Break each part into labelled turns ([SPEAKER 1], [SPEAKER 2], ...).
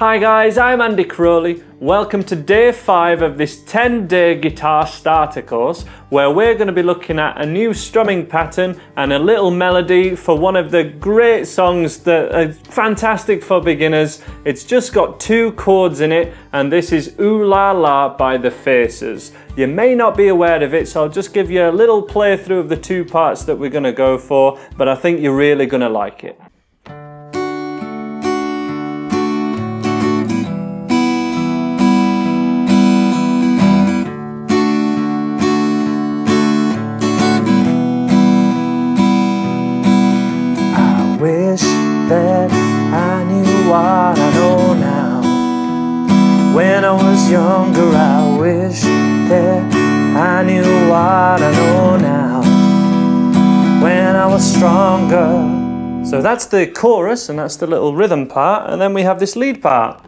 [SPEAKER 1] Hi guys, I'm Andy Crowley. Welcome to day five of this 10 day guitar starter course where we're going to be looking at a new strumming pattern and a little melody for one of the great songs that are fantastic for beginners. It's just got two chords in it and this is Ooh La La by The Faces. You may not be aware of it so I'll just give you a little playthrough of the two parts that we're going to go for but I think you're really going to like it.
[SPEAKER 2] Was younger, I wish that I knew what I know now. When I was stronger.
[SPEAKER 1] So that's the chorus and that's the little rhythm part, and then we have this lead part.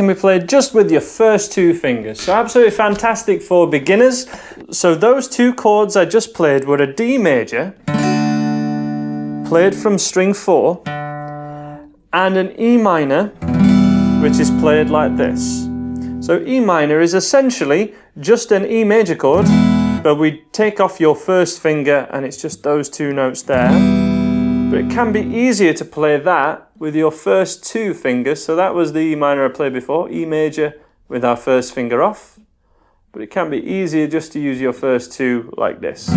[SPEAKER 1] Can be played just with your first two fingers. So absolutely fantastic for beginners. So those two chords I just played were a D major, played from string four, and an E minor, which is played like this. So E minor is essentially just an E major chord, but we take off your first finger and it's just those two notes there. But it can be easier to play that with your first two fingers. So that was the E minor I played before, E major with our first finger off. But it can be easier just to use your first two like this.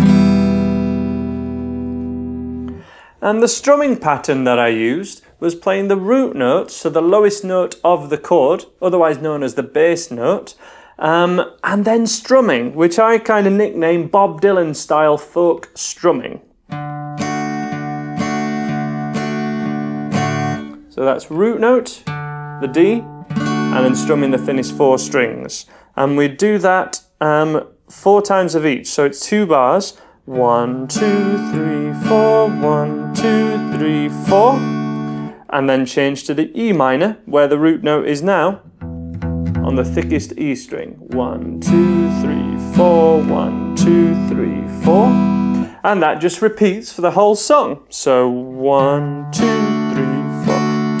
[SPEAKER 1] And the strumming pattern that I used was playing the root note, so the lowest note of the chord, otherwise known as the bass note, um, and then strumming, which I kind of nicknamed Bob Dylan style folk strumming. So that's root note, the D, and then strumming the thinnest four strings. And we do that um, four times of each. So it's two bars. One, two, three, four. One, two, three, four. And then change to the E minor, where the root note is now, on the thickest E string. One, two, three, four. One, two, three, four. And that just repeats for the whole song. So one, two,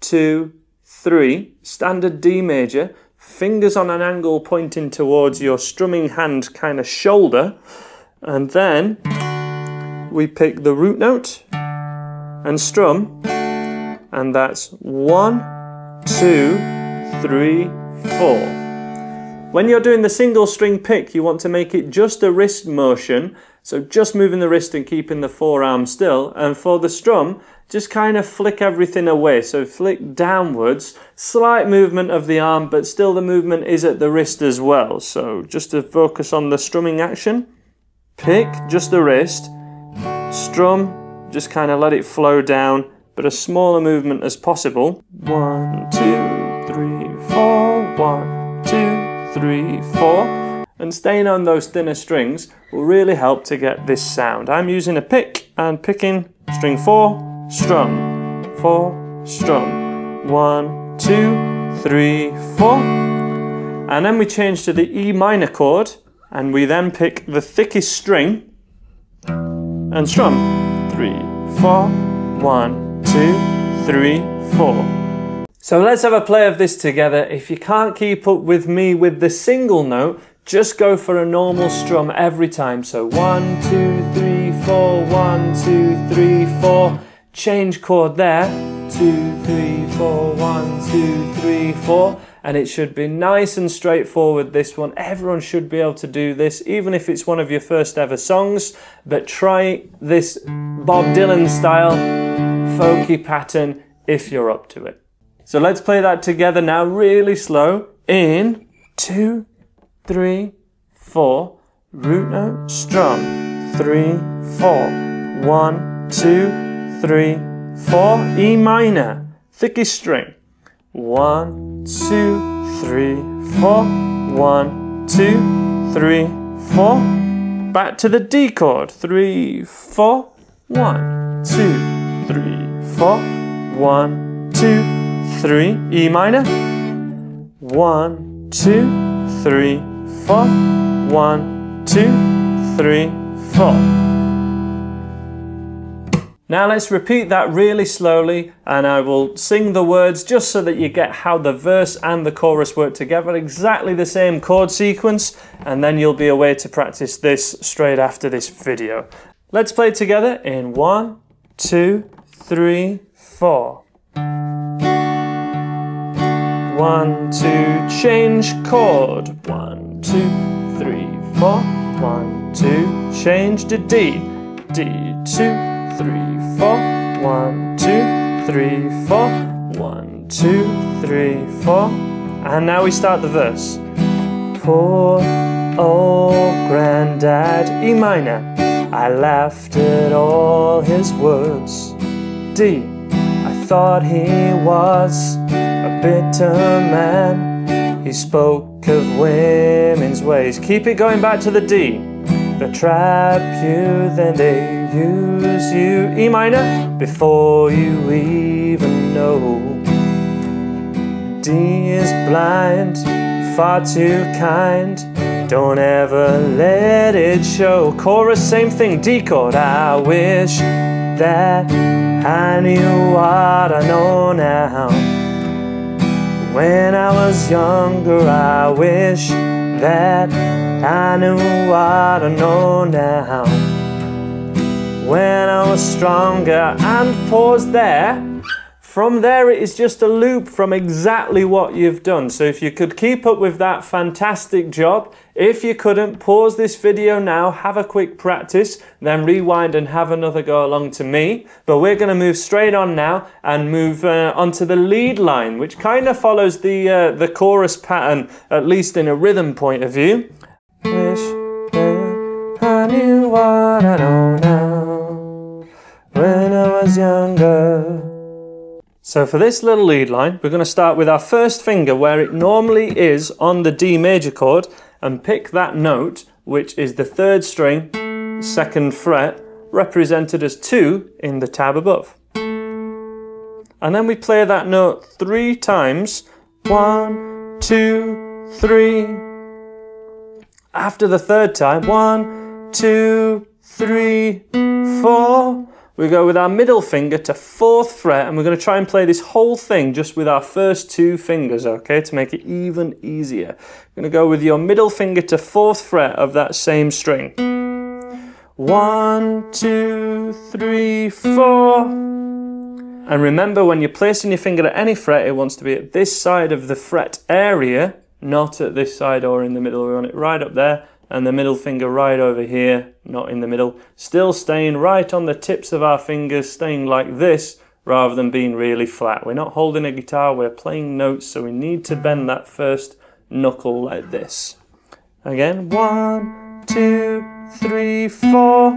[SPEAKER 1] two, three, standard D major, fingers on an angle pointing towards your strumming hand kind of shoulder, and then we pick the root note and strum, and that's one, two, three, four. When you're doing the single string pick, you want to make it just a wrist motion, so just moving the wrist and keeping the forearm still, and for the strum, just kind of flick everything away. So flick downwards, slight movement of the arm, but still the movement is at the wrist as well. So just to focus on the strumming action, pick just the wrist, strum, just kind of let it flow down, but a smaller movement as possible. One, two, three, four, one, two, three, four. And staying on those thinner strings will really help to get this sound. I'm using a pick and picking string four, strum, four, strum. One, two, three, four. And then we change to the E minor chord and we then pick the thickest string and strum. Three, four, one, two, three, four. So let's have a play of this together. If you can't keep up with me with the single note, just go for a normal strum every time. So one, two, three, four, one, two, three, four change chord there, two, three, four, one, two, three, four, and it should be nice and straightforward this one. Everyone should be able to do this, even if it's one of your first ever songs, but try this Bob Dylan style folky pattern if you're up to it. So let's play that together now really slow. In two, three, four, root note, strum, three, four, one, two, three, four, E minor, thickest string, one, two, three, four, one, two, three, four, back to the D chord, three, four, one, two, three, four, one, two, three, E minor, one, two, three, four, one, two, three, four. Now let's repeat that really slowly and I will sing the words just so that you get how the verse and the chorus work together, exactly the same chord sequence, and then you'll be away to practice this straight after this video. Let's play together in one, two, three, four. One, two, change chord. One, two, three, four. One, two, change to D. D, two, three, four. One, two, three, four. One, two, three, four. And now we start the verse. Poor old granddad, E minor. I laughed at all his words. D, I thought he was a bitter man. He spoke of women's ways. Keep it going back to the D. They trap you, then they use you. E minor, before you even know. D is blind, far too kind. Don't ever let it show. Chorus, same thing. D chord. I wish that I knew what I know now. When I was younger, I wish that I knew what I know now. When I was stronger, and pause there. From there, it is just a loop from exactly what you've done. So if you could keep up with that, fantastic job. If you couldn't, pause this video now, have a quick practice, then rewind and have another go along to me. But we're going to move straight on now and move uh, onto the lead line, which kind of follows the, uh, the chorus pattern, at least in a rhythm point of view. Wish that I knew what I know now when I was younger. So for this little lead line, we're going to start with our first finger where it normally is on the D major chord and pick that note, which is the third string, second fret, represented as 2 in the tab above. And then we play that note three times. One, two, three. After the third time, one, two, three, four. We go with our middle finger to fourth fret and we're going to try and play this whole thing just with our first two fingers, okay, to make it even easier. We're going to go with your middle finger to fourth fret of that same string. One, two, three, four. And remember when you're placing your finger at any fret, it wants to be at this side of the fret area, not at this side or in the middle. We want it right up there and the middle finger right over here, not in the middle. Still staying right on the tips of our fingers, staying like this rather than being really flat. We're not holding a guitar, we're playing notes, so we need to bend that first knuckle like this. Again, one, two, three, four.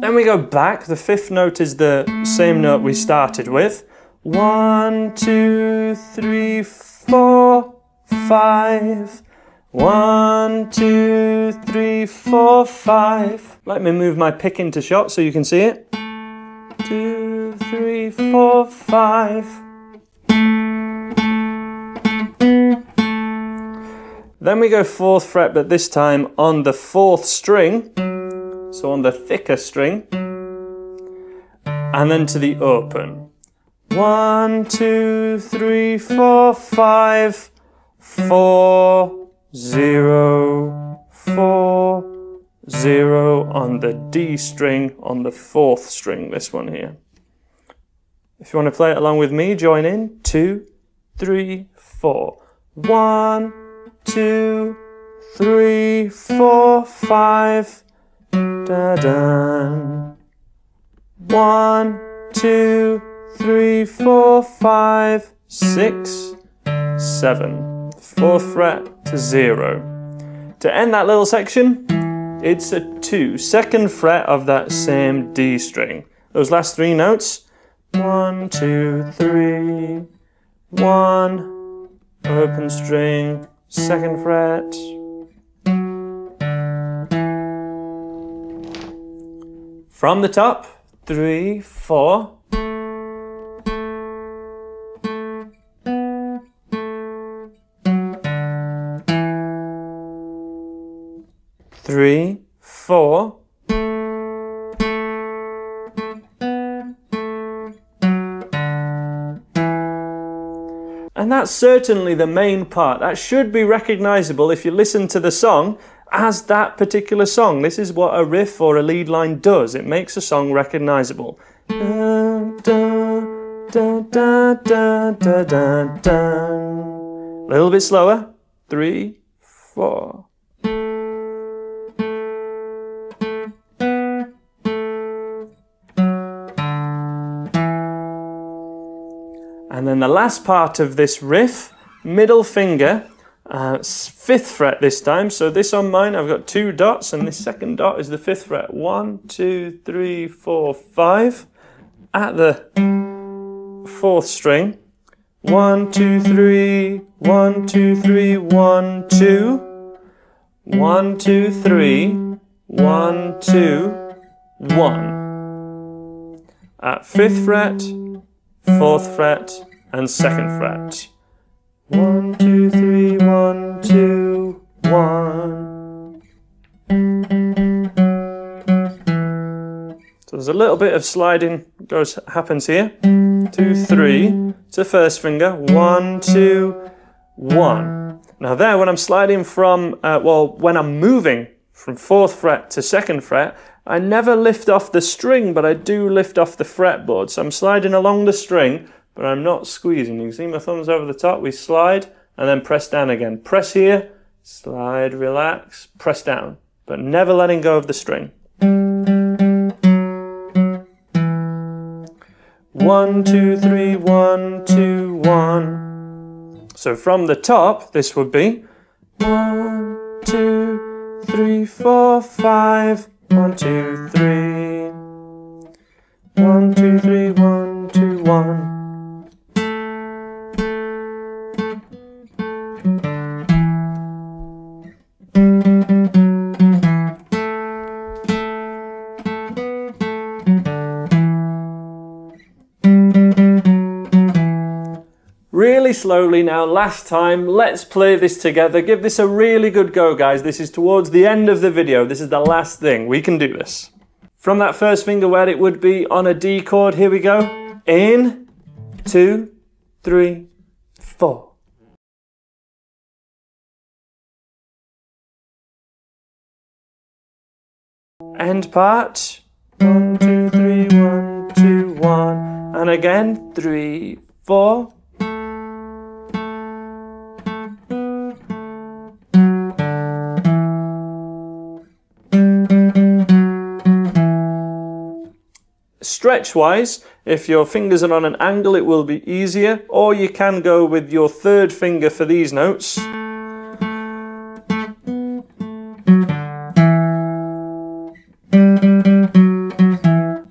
[SPEAKER 1] Then we go back. The fifth note is the same note we started with. One, two, three, four, five. One, two, three, four, five. Let me move my pick into shot so you can see it. Two, three, four, five. Then we go fourth fret, but this time on the fourth string, so on the thicker string, and then to the open. One, two, three, four, five, four, zero, four, zero on the D string on the fourth string, this one here. If you want to play it along with me, join in. Two, three, four. One, two, three, four, five. Da da. One, two, three, four, five, six, seven. fourth fret to zero. To end that little section, it's a two, second fret of that same D string. Those last three notes, one, two, three, one, open string, second fret. From the top, three, four, three, four. And that's certainly the main part. That should be recognizable if you listen to the song as that particular song. This is what a riff or a lead line does. It makes a song recognizable. A little bit slower. Three, four. And then the last part of this riff, middle finger, uh, fifth fret this time. So this on mine, I've got two dots, and this second dot is the fifth fret. One, two, three, four, five. At the fourth string. One, two, three, one, two, three, one, two. One, two, three, one, two, one. At fifth fret, fourth fret, and second fret. One, two, three, one, two, one. So there's a little bit of sliding goes happens here. Two, three to first finger. One, two, one. Now there, when I'm sliding from, uh, well, when I'm moving from fourth fret to second fret, I never lift off the string, but I do lift off the fretboard. So I'm sliding along the string, but I'm not squeezing. You can see my thumbs over the top. We slide and then press down again. Press here, slide, relax, press down, but never letting go of the string. One, two, three, one, two, one. So from the top, this would be one, two, three, four, five, one, two, three. One, two, three, one, two, one. Really slowly now, last time, let's play this together. Give this a really good go, guys. This is towards the end of the video. This is the last thing. We can do this. From that first finger where it would be on a D chord, here we go. In, two, three, four. End part. One, two, three, one, two, one. And again, three, four. Stretch wise, if your fingers are on an angle, it will be easier, or you can go with your third finger for these notes.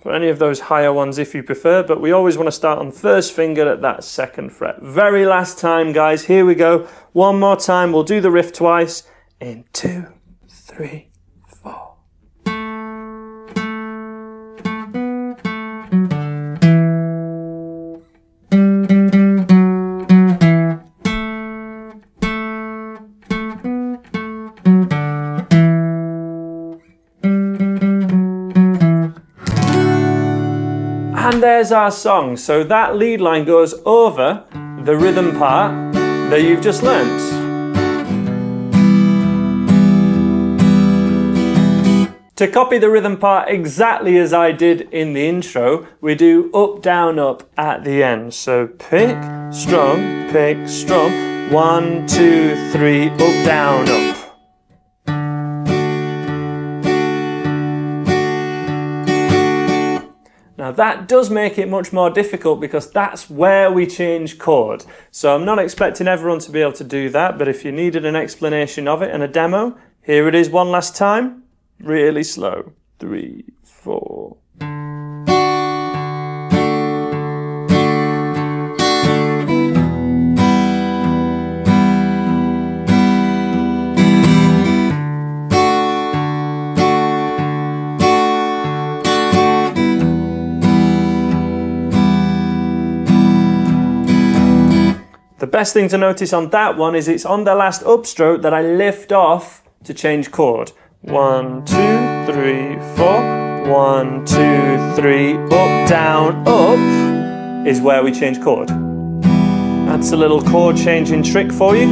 [SPEAKER 1] For any of those higher ones if you prefer, but we always want to start on first finger at that second fret. Very last time, guys, here we go. One more time, we'll do the riff twice. In two, three, there's our song. So that lead line goes over the rhythm part that you've just learnt. To copy the rhythm part exactly as I did in the intro, we do up, down, up at the end. So pick, strum, pick, strum. One, two, three, up, down, up. Now that does make it much more difficult because that's where we change chord. So I'm not expecting everyone to be able to do that, but if you needed an explanation of it and a demo, here it is one last time. Really slow. Three, best thing to notice on that one is it's on the last upstroke that I lift off to change chord. One, two, three, four. One, two, three, up, down, up is where we change chord. That's a little chord changing trick for you.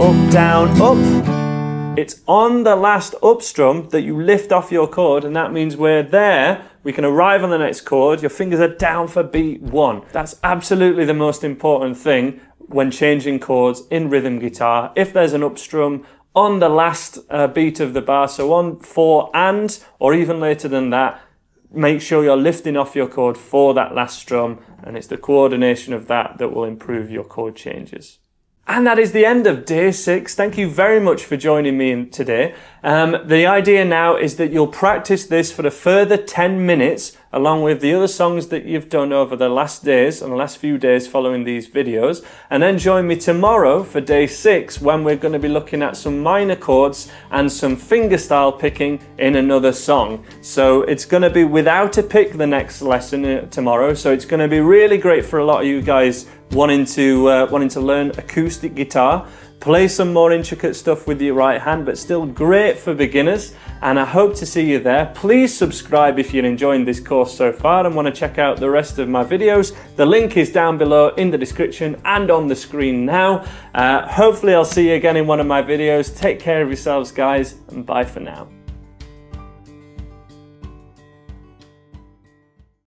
[SPEAKER 1] Up, down, up. It's on the last upstrum that you lift off your chord, and that means we're there. We can arrive on the next chord. Your fingers are down for beat one. That's absolutely the most important thing when changing chords in rhythm guitar. If there's an upstrum on the last uh, beat of the bar, so on four and, or even later than that, make sure you're lifting off your chord for that last strum, and it's the coordination of that that will improve your chord changes. And that is the end of day six. Thank you very much for joining me today. Um, the idea now is that you'll practice this for a further 10 minutes along with the other songs that you've done over the last days and the last few days following these videos. And then join me tomorrow for day six when we're going to be looking at some minor chords and some fingerstyle picking in another song. So it's going to be without a pick the next lesson uh, tomorrow. So it's going to be really great for a lot of you guys wanting to uh, wanting to learn acoustic guitar play some more intricate stuff with your right hand but still great for beginners and I hope to see you there. Please subscribe if you're enjoying this course so far and want to check out the rest of my videos. The link is down below in the description and on the screen now. Uh, hopefully I'll see you again in one of my videos. Take care of yourselves guys and bye for now